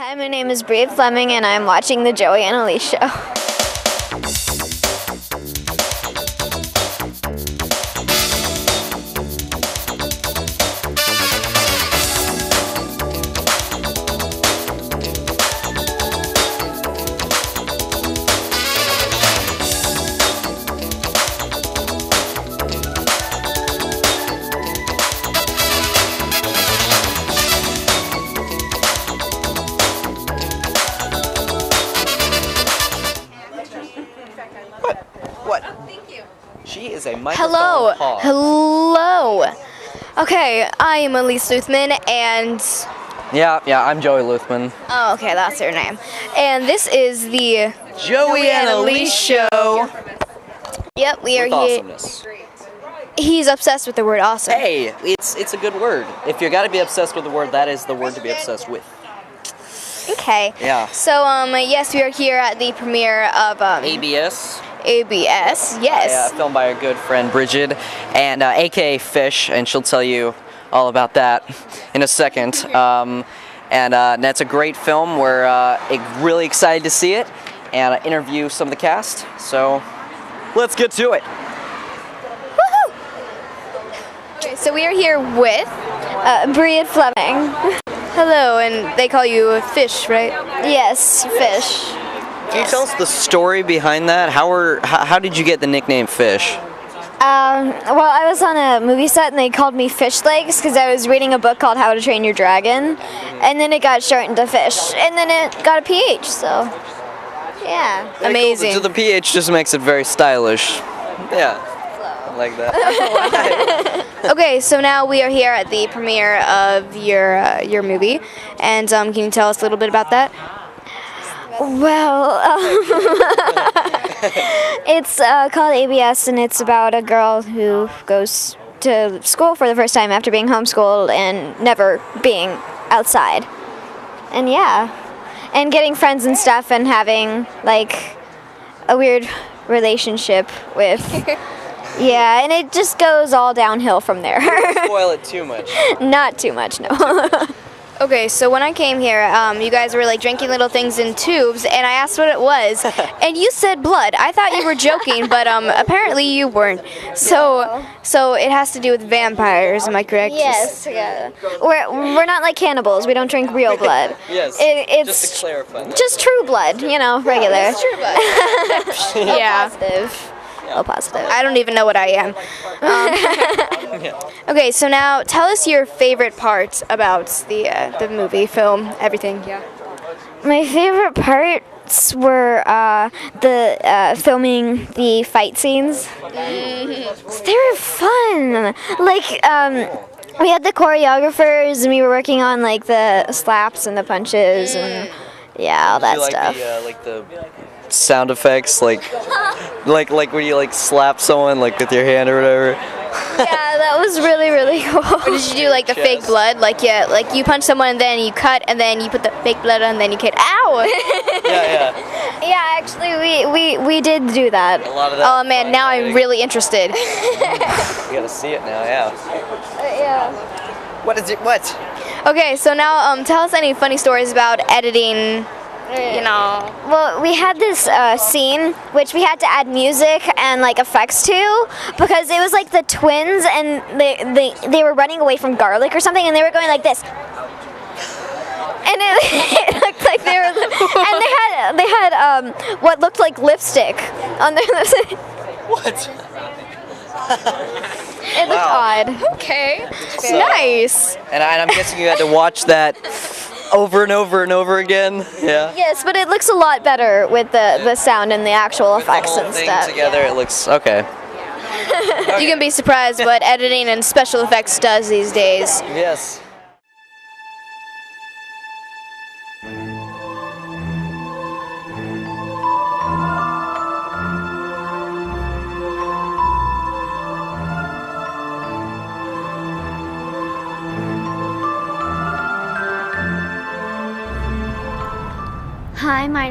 Hi, my name is Bria Fleming, and I'm watching the Joey and Elise show. What? She is a microphone Hello. hog. Hello. Okay, I am Elise Luthman, and Yeah, yeah, I'm Joey Luthman. oh, okay, that's her name. And this is the Joey and Elise show. Yep, we are With here. He's obsessed with the word awesome. Hey, it's it's a good word. If you got to be obsessed with the word, that is the word to be obsessed with. Okay. Yeah. So um, yes, we are here at the premiere of um, ABS. ABS. Yes. Yeah, filmed by our good friend Bridget and uh, AKA Fish, and she'll tell you all about that in a second. Um, and uh, that's a great film. We're uh, really excited to see it and uh, interview some of the cast. So let's get to it. Okay, so we are here with. Uh, Bria Fleming. Hello, and they call you Fish, right? Yes, fish. Can you tell us the story behind that? How were how, how did you get the nickname Fish? Um, well, I was on a movie set and they called me Fish Legs because I was reading a book called How to Train Your Dragon, and then it got shortened to Fish, and then it got a PH. So, yeah. Amazing. So the PH just makes it very stylish. Yeah. I like that. Okay, so now we are here at the premiere of your uh, your movie, and um, can you tell us a little bit about that? Well, um, it's uh, called ABS, and it's about a girl who goes to school for the first time after being homeschooled and never being outside. And yeah, and getting friends and stuff, and having like a weird relationship with. Yeah, and it just goes all downhill from there. Spoil it too much. Not too much, no. Okay, so when I came here, um, you guys were like drinking little things in tubes, and I asked what it was, and you said blood. I thought you were joking, but um, apparently you weren't. So, so it has to do with vampires. Am I correct? Yes, yeah. We're, we're not like cannibals. We don't drink real blood. Yes. It, it's just to clarify. just true blood, you know, regular. Yeah. Positive. Oh, positive. I don't even know what I am. Um, okay, so now tell us your favorite part about the uh, the movie, film, everything. Yeah. My favorite parts were uh, the uh, filming the fight scenes. They were fun. Like, um, we had the choreographers and we were working on like the slaps and the punches and yeah, all that you like stuff. the uh, like the sound effects, like like like when you like slap someone like with your hand or whatever. yeah, that was really really cool. Did you do like the fake blood? Like yeah, like you punch someone and then you cut and then you put the fake blood on and then you cut. Ow! Yeah, yeah. yeah, actually, we, we we did do that. A lot of that. oh man, now I'm really interested. You gotta see it now, yeah. yeah. What is it? What? Okay, so now um, tell us any funny stories about editing. You know. Well, we had this uh, scene which we had to add music and like effects to because it was like the twins and they they, they were running away from garlic or something and they were going like this. And it, it looked like they were, and they had they had um, what looked like lipstick on their lips. What? It looked Wow. odd. Okay. Nice. And, I, and I'm guessing you had to watch that over and over and over again. Yeah. Yes, but it looks a lot better with the, the sound and the actual With the effects whole and stuff. together, it looks okay. You can be surprised what editing and special effects does these days. Yes.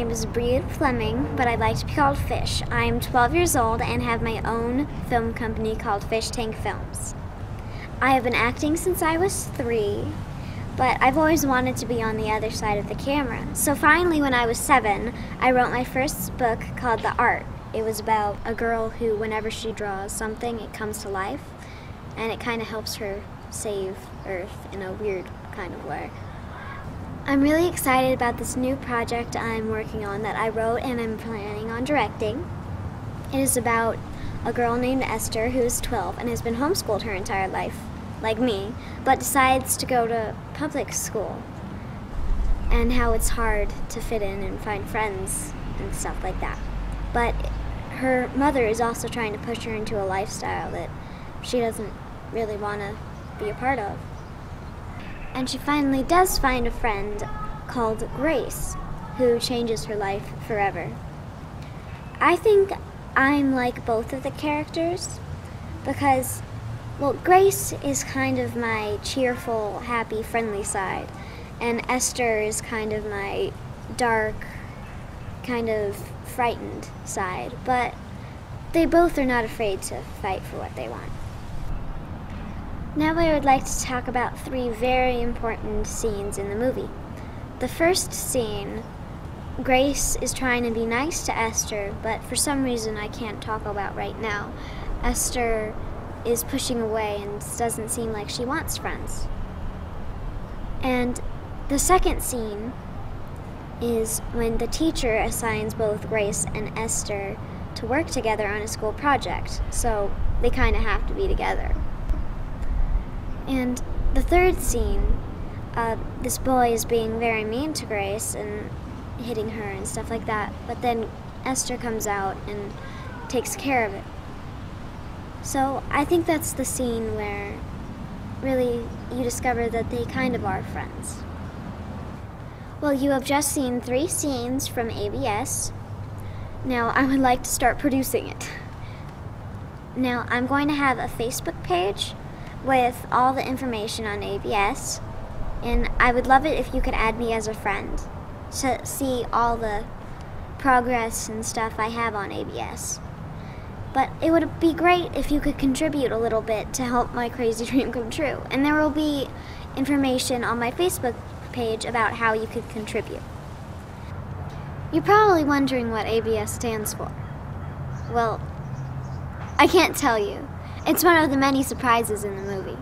Name is Bria Fleming, but I'd like to be called Fish. I am 12 years old and have my own film company called Fish Tank Films. I have been acting since I was three, but I've always wanted to be on the other side of the camera. So finally, when I was seven, I wrote my first book called The Art. It was about a girl who, whenever she draws something, it comes to life, and it kind of helps her save Earth in a weird kind of way. I'm really excited about this new project I'm working on that I wrote and I'm planning on directing. It is about a girl named Esther who is 12 and has been homeschooled her entire life, like me, but decides to go to public school and how it's hard to fit in and find friends and stuff like that. But her mother is also trying to push her into a lifestyle that she doesn't really want to be a part of. And she finally does find a friend called Grace, who changes her life forever. I think I'm like both of the characters because, well, Grace is kind of my cheerful, happy, friendly side, and Esther is kind of my dark, kind of frightened side. But they both are not afraid to fight for what they want. Now I would like to talk about three very important scenes in the movie. The first scene, Grace is trying to be nice to Esther, but for some reason I can't talk about right now. Esther is pushing away and doesn't seem like she wants friends. And the second scene is when the teacher assigns both Grace and Esther to work together on a school project, so they kind of have to be together. And the third scene, uh, this boy is being very mean to Grace and hitting her and stuff like that, but then Esther comes out and takes care of it. So I think that's the scene where really you discover that they kind of are friends. Well, you have just seen three scenes from ABS. Now I would like to start producing it. Now I'm going to have a Facebook page with all the information on ABS, and I would love it if you could add me as a friend to see all the progress and stuff I have on ABS. But it would be great if you could contribute a little bit to help my crazy dream come true. And there will be information on my Facebook page about how you could contribute. You're probably wondering what ABS stands for. Well, I can't tell you. It's one of the many surprises in the movie.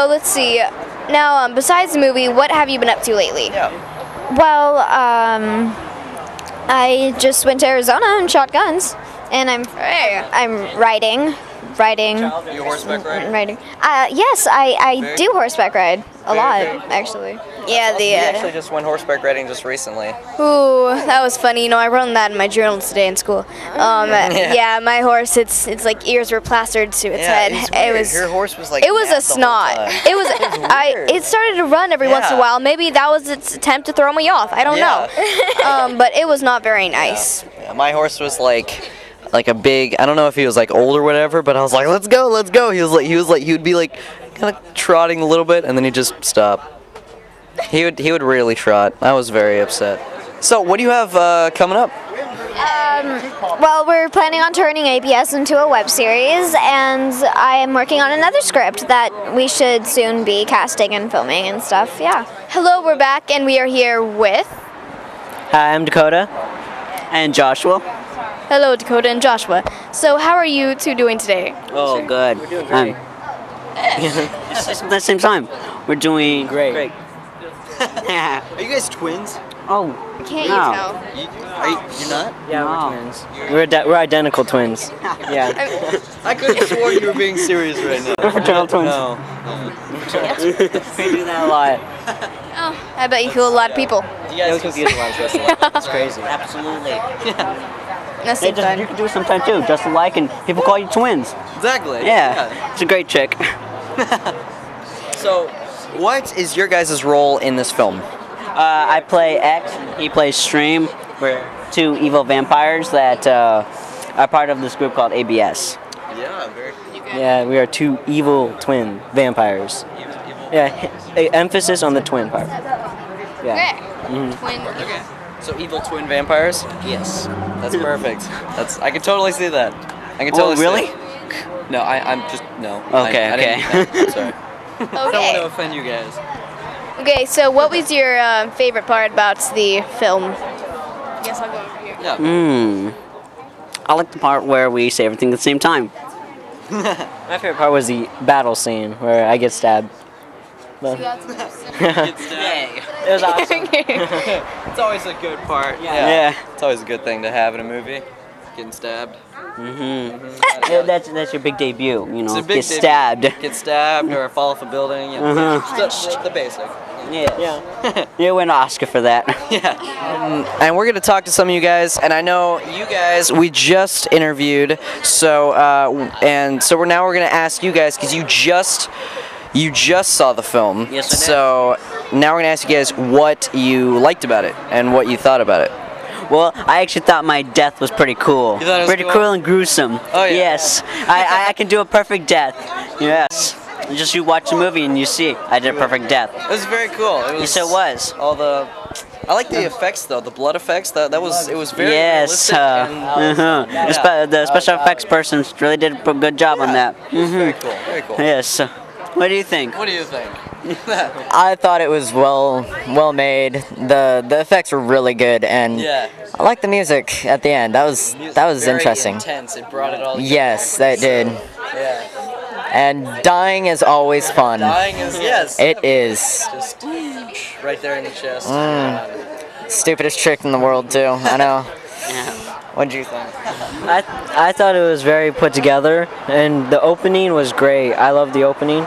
So let's see. Now, um, besides the movie, what have you been up to lately? Yeah. Well, um, I just went to Arizona and shot guns, and I'm Hey. I'm riding, riding, You horseback riding? riding. Uh, yes, I I Very- do horseback ride a Very lot good. actually. Yeah, the We uh, actually just went horseback riding just recently. Ooh, that was funny. You know, I wrote that in my journal today in school. Um, Yeah. yeah. my horse, its its like ears were plastered to its head. it's It was Your horse was like it was a the whole snot. It was I. It started to run every once in a while. Maybe that was its attempt to throw me off. I don't Yeah. know. um, but it was not very nice. Yeah, my horse was like like a big I don't know if he was like old or whatever, but I was like, let's go, let's go. He was like he was like he would be like kind of trotting a little bit and then he'd just stop. He would he would really trot. I was very upset. So what do you have uh, coming up? Well, we're planning on turning ABS into a web series, and I am working on another script that we should soon be casting and filming and stuff. Yeah. Hello, we're back, and we are here with. Hi, I'm Dakota. And Joshua. Hello, Dakota and Joshua. So, how are you two doing today? Oh, good. We're doing great. Um, it's just at the same time. We're doing great. Great. Are you guys twins? oh, Can't No. you tell? You, are you, you're not? yeah, Wow. we're twins. We're, ide- we're identical twins. Yeah. I could have sworn you were being serious right now. We're fraternal twins. No. we do that a lot. Oh, I bet you fool a lot of people. Do you guys It was just- confused why it's. It's crazy. Absolutely. That's They so just, fun. you can do it sometime too, just like, and people call you twins. Exactly. Yeah, it's a great chick. So, what is your guys' role in this film? Uh, I play X, he plays Stream. We're two evil vampires that uh, are part of this group called ABS. Yeah, very. Yeah, we are two evil twin vampires. Yeah, h- a- emphasis on the twin part. Yeah. Okay. Twin. Okay. So evil twin vampires? Yes. That's perfect. That's I can totally see that. I can totally Oh, really? See. No, I, I'm just no. Okay, I, I didn't okay. Sorry. I don't want to Okay. offend you guys. Okay. So, what was your uh, favorite part about the film? I guess I'll go over here. Yeah. Hmm. I like the part where we say everything at the same time. My favorite part was the battle scene where I get stabbed. But it was awesome. It's always a good part. Yeah. Yeah. It's always a good thing to have in a movie. Getting stabbed. Mm-hmm. Yeah, that's that's your big debut. You know, It's a big get debut. stabbed. Get stabbed or fall off a building. You know, Uh-huh. the, the basic. Yeah. Yeah. You win an Oscar for that. Yeah. and we're going to talk to some of you guys, and I know you guys we just interviewed, so uh, and so we're now we're going to ask you guys because you just you just saw the film. Yes, I did. So now we're going to ask you guys what you liked about it and what you thought about it. Well, I actually thought my death was pretty cool. You thought it was pretty cool? cool? and gruesome. Oh, yeah. Yes, I, I, I can do a perfect death. Yes. Just you watch the movie and you see I did a perfect death. It was very cool. It was Yes, it was. all the. I like the effects though, the blood effects. That that was it was very yes. realistic. Uh, and, uh-huh. the, spe- the special effects person really did a good job on that. Very hmm cool. Very cool. Yes. What do you think? What do you think? I thought it was well well made. The the effects were really good and yeah. I like the music at the end. That was that was Very interesting. Intense. It brought it all. together. Yes, that did. Yeah. And dying is always fun. Dying is yes. It is. Just right there in the chest. Mm. Stupidest trick in the world too. I know. Yeah. What did you think? I I thought it was very put together, and the opening was great. I love the opening,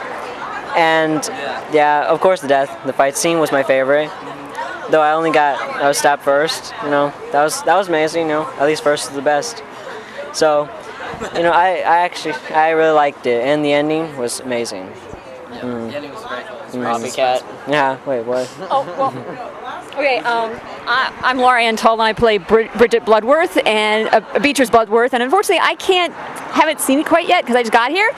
and yeah, of course the death, the fight scene was my favorite. Though I only got I was stabbed first, you know that was that was amazing. You know, at least first is the best. So, you know, I I actually I really liked it, and the ending was amazing. Mm. The ending was very cool. Copycat. Yeah. Wait. What? Oh, well. Okay, um, I, I'm Laura Ann Tull, and I play Brid- Bridget Bloodworth and uh, Beatrice Bloodworth. And unfortunately, I can't, haven't seen it quite yet because I just got here.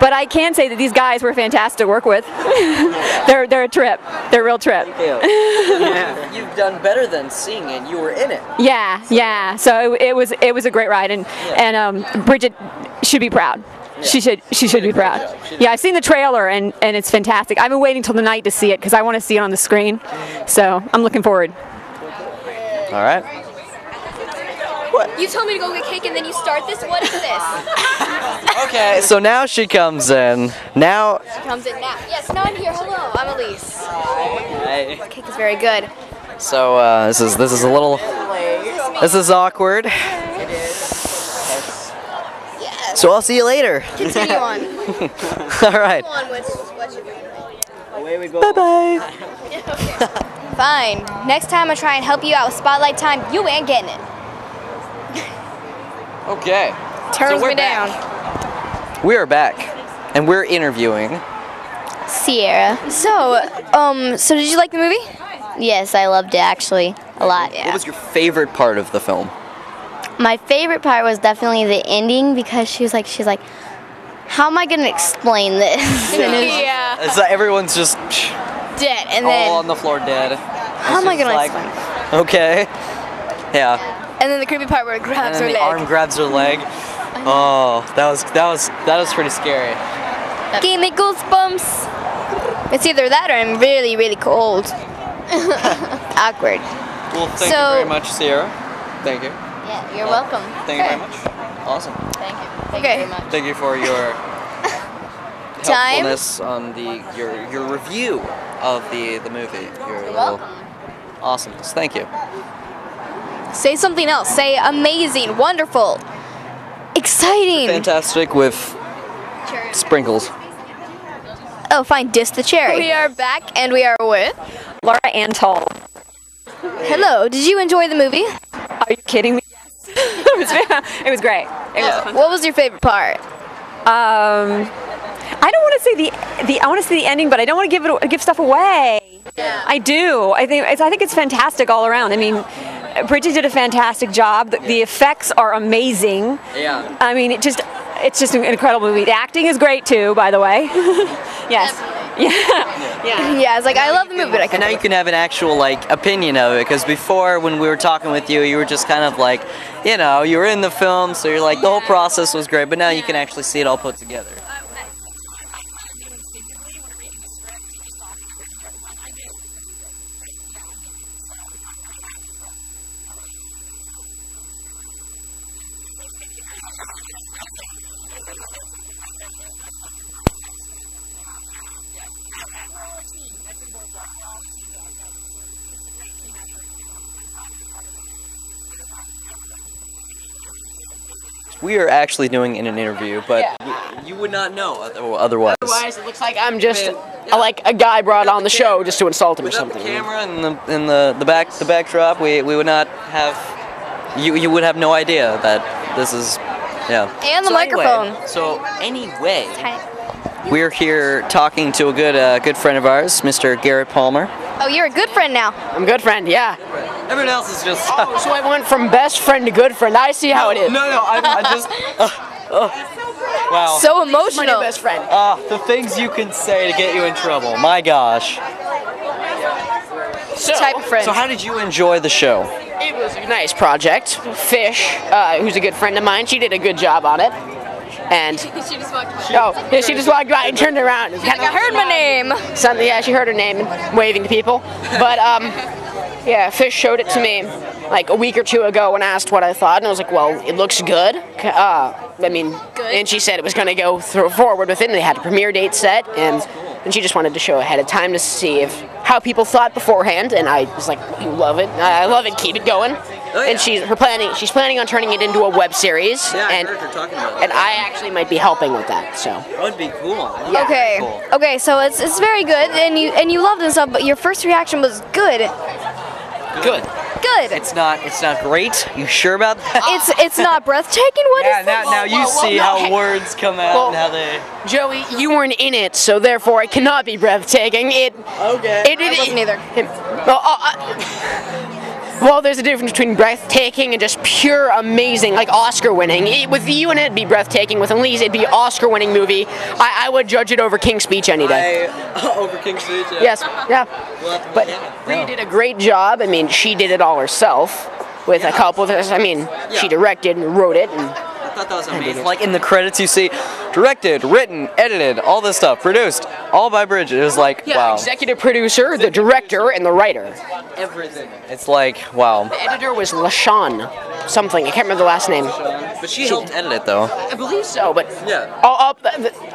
But I can say that these guys were fantastic to work with. they're they're a trip. They're a real trip. You've done better than seeing it. You were in it. Yeah, yeah. So it, it was it was a great ride, and and um, Bridget should be proud. She should she should be proud. Yeah, I've seen the trailer and and it's fantastic. I've been waiting till the night to see it because I want to see it on the screen. So I'm looking forward. All right. What? You told me to go get cake and then you start this. What is this? Okay, so now she comes in. Now She comes in now. Yes, now I'm here. Hello, I'm Elise. This cake is very good. So uh, this is this is a little this is awkward. So I'll see you later. Continue on. All right. On with what you're doing. Away we go. Bye bye. Fine. Next time I try and help you out with spotlight time, you ain't getting it. Okay. Turns we're me back. down. We are back, and we're interviewing. Sierra. So, um, so did you like the movie? Yes, I loved it actually a lot. Yeah. What was your favorite part of the film? My favorite part was definitely the ending because she was like, she's like, how am I gonna explain this? And it yeah. It's like everyone's just Dead. And all then, on the floor dead. how am I gonna like- explain? Okay. Yeah. And then the creepy part where it And grabs then her the leg. arm grabs her leg. Uh-huh. Oh, that was that was that was pretty scary. Gave me goosebumps. It's either that or I'm really, really cold. Awkward. Well, thank So- you very much, Sierra. Thank you. Yeah, you're welcome. Thank you very much. Awesome. Thank you. Thank Okay. you very much. Thank you for your Time? on the your your review of the the movie. Your You're little welcome. awesomeness. Thank you. Say something else. Say amazing, wonderful, exciting. Fantastic with sprinkles. Oh, fine. Diss the cherry. We are back and we are with. Laura Ann Tull. Hello. Did you enjoy the movie? Are you kidding me? It, was, great. It was fun. What was your favorite part? Um, I don't want to say the the I want to say the ending, but I don't want to give it give stuff away. Yeah. I do. I think it's, I think it's fantastic all around. I mean, Bridget did a fantastic job. The, the effects are amazing. Yeah. I mean, it just it's just an incredible movie. The acting is great too, by the way. yes. Yeah. Yeah. Yeah, it's like I love the movie, but I And can now you can have an actual like opinion of it because before when we were talking with you, you were just kind of like, you know, you were in the film, so you're like the whole process was great, but now you can actually see it all put together. We are actually doing in an interview, but you, you would not know otherwise. Otherwise, it looks like I'm just a, like a guy brought on the show just to insult him or something. the camera and the in the, the back the backdrop, we, we would not have you you would have no idea that this is yeah. And the So anyway- microphone. so anyway, we're here talking to a good uh, good friend of ours, Mr. Garrett Palmer. Oh, you're a good friend now. I'm a good friend, yeah. Everyone else is just. Oh, so I went from best friend to good friend. I see how it is. No, no, I, I just. Wow. So My new emotional. best friend. Ah, the things you can say to get you in trouble. My gosh. So, Type of friend. So how did you enjoy the show? it was a nice project. Fish, uh, who's a good friend of mine, she did a good job on it. And she just walked by. oh, yeah, she just walked by and turned around. and Like, I heard my name. Something, yeah, she heard her name and waving to people. But um, yeah, Fish showed it to me like a week or two ago and asked what I thought, and I was like, well, it looks good. Uh, I mean, and she said it was going to go through forward with it, and they had a premiere date set, and and she just wanted to show ahead of time to see if how people thought beforehand, and I was like, you love it, I love it, keep it going. Oh, yeah. And she's her planning, she's planning on turning it into a web series, Yeah, I and heard her talking about that. and I actually might be helping with that. So That would be cool. Yeah. Okay. Cool. Okay, so it's it's very good, and you and you loved it and stuff, but your first reaction was good. Good. Good. It's not. It's not great. You sure about that? It's it's not breathtaking. What is yeah. Now, this? now you Whoa, whoa, see no, how hey. words come out Well- and how they. Joey, you weren't in it, so therefore it cannot be breathtaking. It Okay. It, it, I wasn't either. it- well, uh, uh, well, there's a difference between breathtaking and just pure amazing, like Oscar winning. It, with you and it, it'd be breathtaking. With Elise, it'd be Oscar winning movie. I, I would judge it over King's Speech any day. I over King's Speech. Yeah. Yes, yeah. We'll But. Rhea did a great job. I mean, she did it all herself with a couple of I mean, she directed and wrote it. And I thought that was amazing. Like in the credits, you see directed, written, edited, all this stuff, produced, all by Bridget. It was like, yeah, wow. executive producer, the director, and the writer. Everything. It's like, wow. The editor was LaShawn something. I can't remember the last name. But she helped edit it though. I believe so, but Yeah. oh, up,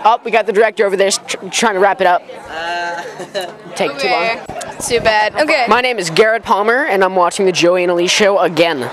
up, we got the director over there tr- trying to wrap it up. Uh, Take too long. Too bad. Okay. My name is Garrett Palmer, and I'm watching the Joey and Elise show again.